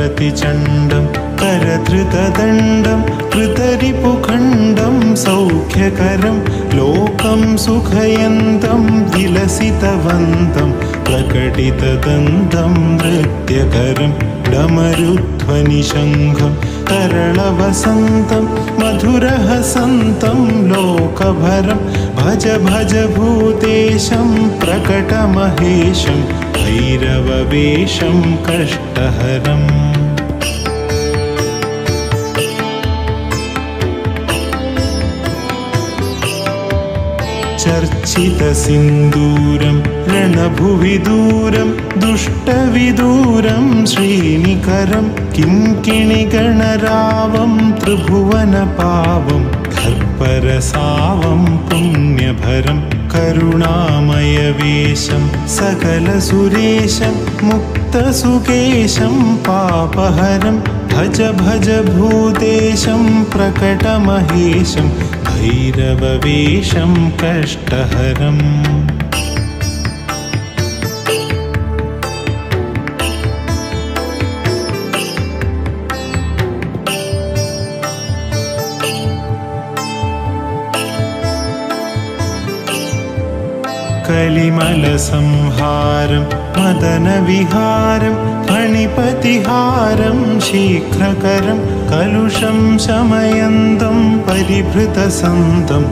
प्रतिचण्डं करधृतदण्डं कृतरिपुखण्डं सौख्यकरं लोकं सुखयन्तं विलसितवन्तं प्रकटितदन्तं नृत्यकरं डमरुध्वनिशङ्घं तरलवसन्तं मधुरहसन्तं लोकभरं भज भज भूतेशं प्रकटमहेशं भैरववेशं कष्टहरम्। चर्चितसिन्दूरं रणभुवि दूरं दुष्टविदूरं श्रीनिकरं किङ्किणिगणरावं त्रिभुवनपावं कर्परसावं पुण्यभरं करुणामयवेशं सकलसुरेशं मुक्तसुकेशं पापहरं भज भज भूतेशं प्रकटमहेशं भैरववेशं कष्टहरम् कलिमलसंहारं मदनविहारं फणिपतिहारं शीघ्रकरं कलुषं शमयन्तं परिभृतसन्तं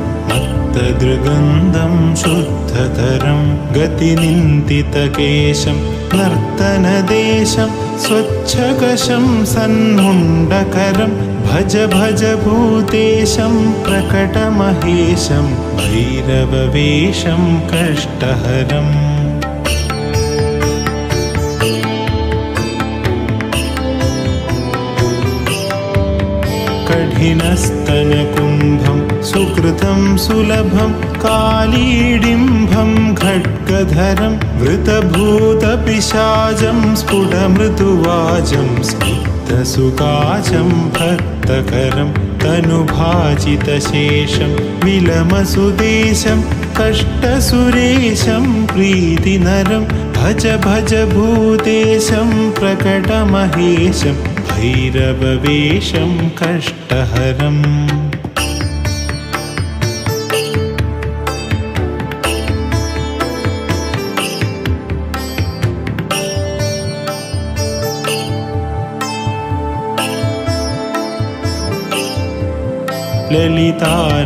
मत्तदृगन्धं शुद्धतरं गतिनिन्दितकेशं नर्तनदेशं स्वच्छकशं सन्मुण्डकरं भज भज भूतेशं प्रकटमहेशं भैरववेशं कष्टहरम्। कठिनस्तनकुम्भं सुकृतं सुलभं कालीडिम्भं खड्गधरं वृतभूतपिशाचं स्फुटमृदुवाचं स्निग्धसुकाचं भक्तकरं तनुभाजितशेषं विलमसुदेशं कष्टसुरेशं प्रीतिनरं भज भज भूतेशं प्रकटमहेशं भैरववेशं कष्टहरम् ललिताननचन्द्रं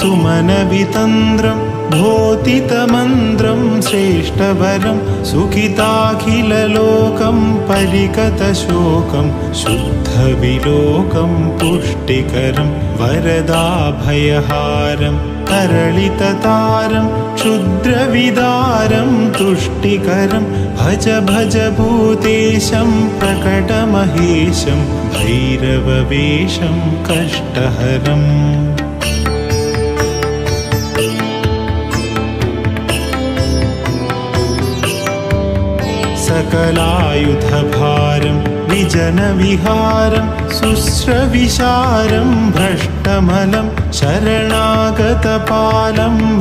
सुमनवितन्द्रं भोतितमन्त्रं श्रेष्ठवरं सुखिताखिललोकं परिकतशोकं शुद्धविलोकं पुष्टिकरं वरदाभयहारं तरलिततारं क्षुद्रविदारं तुष्टिकरं भज भज भूतेशं प्रकटमहेशं भैरववेशं कष्टहरम् सकलायुधभारं विजनविहारं शुश्रविशारं भ्रष्टमलं शरणागतपालं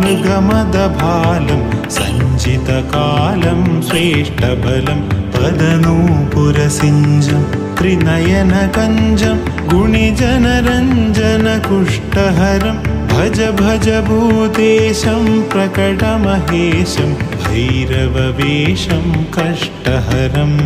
मृगमदभालं सञ्चितकालं श्रेष्ठबलं पदनूपुरसिञ्जं त्रिनयनकञ्जं गुणिजनरञ्जनकुष्टहरं भज भज भूतेशं प्रकटमहेशं भैरववेशं कष्टहरम्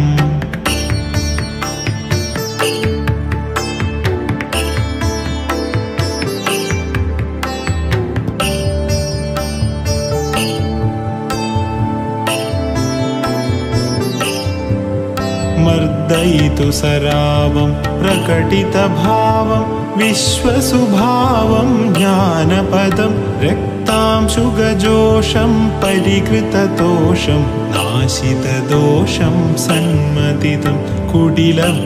मर्दयितु सरावं प्रकटितभावं विश्वसुभावं ज्ञानपदं रक्तांशुगजोषं परिकृततोषं नाशितदोषं सन्मतितं कुटिलभ्रुकुटीरं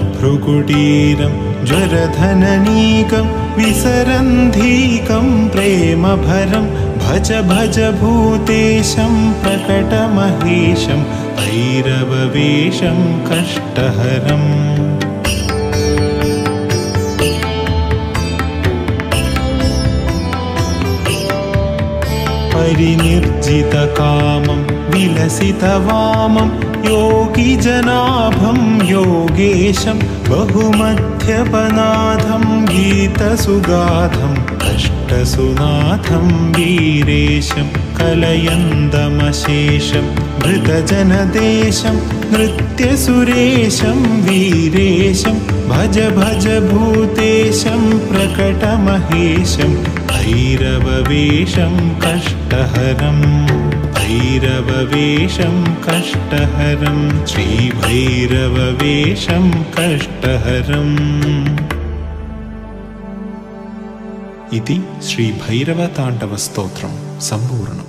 ज्वरधननीकं विसरन्धीकं प्रेमभरं भज भज भूतेशं प्रकटमहेशं भैरववेशं कष्टहरम् परिनिर्जितकामं विलसितवामं योगिजनाभं योगेशं बहुमध्यपनाथं गीतसुगाधं कष्टसुनाथं वीरेशं कलयन्दमशेषं धृतजनदेशं नृत्यसुरेशं वीरेशं भज भज भूतेशं प्रकटमहेशं भैरववेशं कष्टहरम् भैरववेशं कष्टहरं श्रीभैरववेशं कष्टहरम् ഇതി ശ്രീ ഭൈരവ താണ്ഡവ സ്തോത്രം സമ്പൂർണം